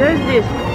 Dois discos.